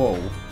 wall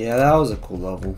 Yeah, that was a cool level.